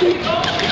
Keep going.